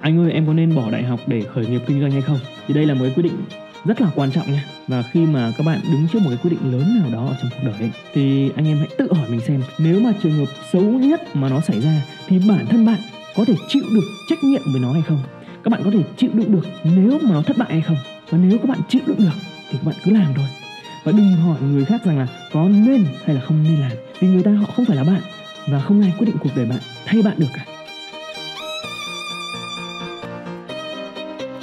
anh ơi em có nên bỏ đại học để khởi nghiệp kinh doanh hay không? Thì đây là một cái quyết định rất là quan trọng nha. Và khi mà các bạn đứng trước một cái quyết định lớn nào đó ở trong cuộc đời ấy, thì anh em hãy tự hỏi mình xem nếu mà trường hợp xấu nhất mà nó xảy ra thì bản thân bạn có thể chịu được trách nhiệm với nó hay không? Các bạn có thể chịu đựng được nếu mà nó thất bại hay không? Và nếu các bạn chịu đựng được thì các bạn cứ làm thôi. Và đừng hỏi người khác rằng là có nên hay là không nên làm vì người ta họ không phải là bạn và không ai quyết định cuộc đời bạn thay bạn được cả.